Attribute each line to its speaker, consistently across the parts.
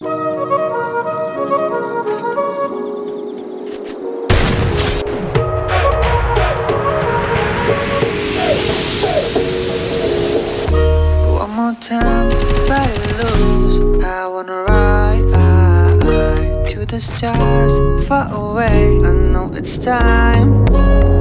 Speaker 1: One more time, I lose. I wanna ride to the stars, far away. I know it's time.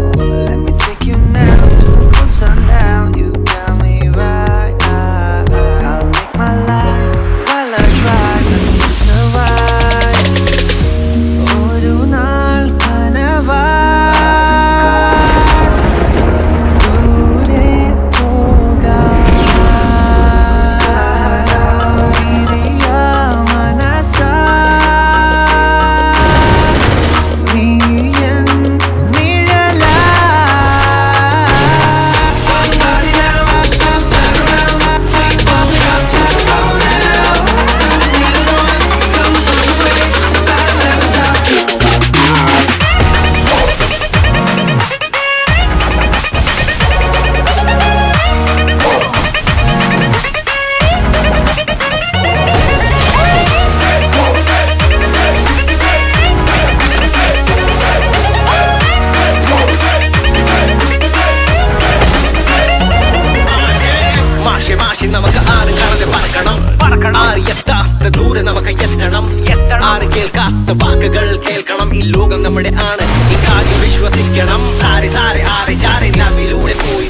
Speaker 2: ആറ് എത്താത്ത ദൂരെ നമുക്ക് എത്തണം? ആര് കേൾക്കാത്ത വാക്കുകൾ കേൾക്കണം? ഈ ലോകം നമ്മുടെ ആണ്. ഈ കാര്യം വിശ്വസിക്കണം. സാരി സാരി ആരെ ചാരി നവിലൂടെ പോയി